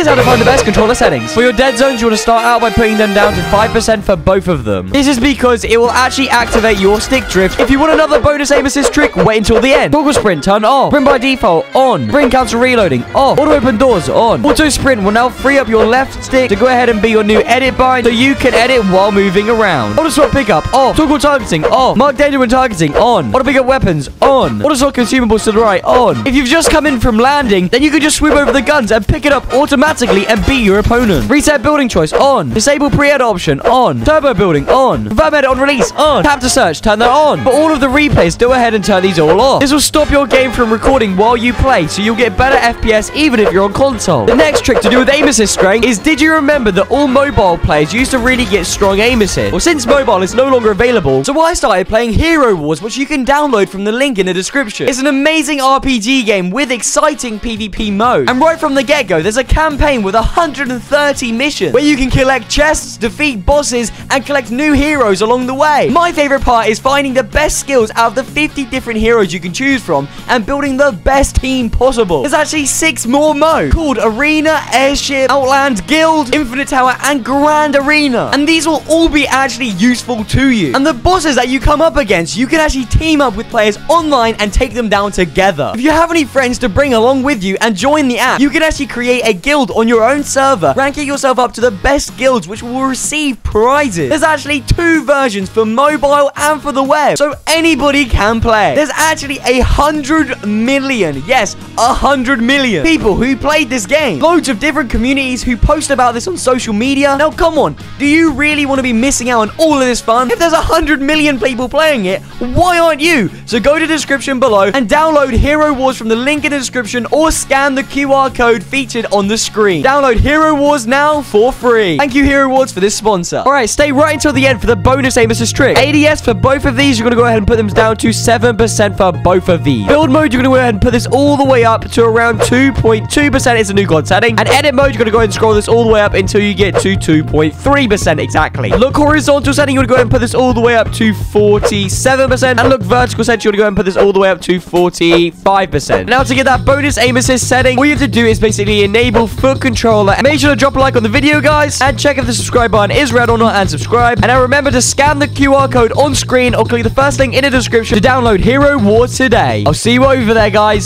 Here's how to find the best controller settings. For your dead zones, you want to start out by putting them down to 5% for both of them. This is because it will actually activate your stick drift. If you want another bonus aim assist trick, wait until the end. Toggle sprint, turn off. Sprint by default, on. Sprint counter reloading, off. Auto open doors, on. Auto sprint will now free up your left stick to go ahead and be your new edit bind so you can edit while moving around. Auto swap pickup, off. Toggle targeting, off. Mark danger when targeting, on. Auto pick up weapons, on. Auto swap consumables to the right, on. If you've just come in from landing, then you can just swoop over the guns and pick it up automatically and beat your opponent. Reset building choice, on. Disable pre-edit option, on. Turbo building, on. Confirm edit on release, on. Tap to search, turn that on. For all of the replays, go ahead and turn these all off. This will stop your game from recording while you play, so you'll get better FPS even if you're on console. The next trick to do with aim assist strength is did you remember that all mobile players used to really get strong aim assist? Well, since mobile is no longer available, so I started playing Hero Wars, which you can download from the link in the description. It's an amazing RPG game with exciting PvP mode. And right from the get-go, there's a campaign with 130 missions where you can collect chests, defeat bosses, and collect new heroes along the way. My favorite part is finding the best skills out of the 50 different heroes you can choose from and building the best team possible. There's actually six more modes called Arena, Airship, Outland, Guild, Infinite Tower, and Grand Arena. And these will all be actually useful to you. And the bosses that you come up against, you can actually team up with players online and take them down together. If you have any friends to bring along with you and join the app, you can actually create a guild on your own server, ranking yourself up to the best guilds, which will receive prizes. There's actually two versions for mobile and for the web, so anybody can play. There's actually a hundred million, yes, a hundred million people who played this game. Loads of different communities who post about this on social media. Now, come on, do you really want to be missing out on all of this fun? If there's a hundred million people playing it, why aren't you? So go to the description below and download Hero Wars from the link in the description or scan the QR code featured on the screen. Download Hero Wars now for free. Thank you, Hero Wars, for this sponsor. All right, stay right until the end for the bonus aim assist trick. ADS for both of these, you're going to go ahead and put them down to 7% for both of these. Build mode, you're going to go ahead and put this all the way up to around 2.2% is a new god setting. And edit mode, you're going to go ahead and scroll this all the way up until you get to 2.3% exactly. Look horizontal setting, you're going to go ahead and put this all the way up to 47%. And look vertical setting, you're going to go ahead and put this all the way up to 45%. Now to get that bonus aim assist setting, all you have to do is basically enable controller. Make sure to drop a like on the video, guys. And check if the subscribe button is red or not and subscribe. And now remember to scan the QR code on screen or click the first link in the description to download Hero War today. I'll see you over there, guys.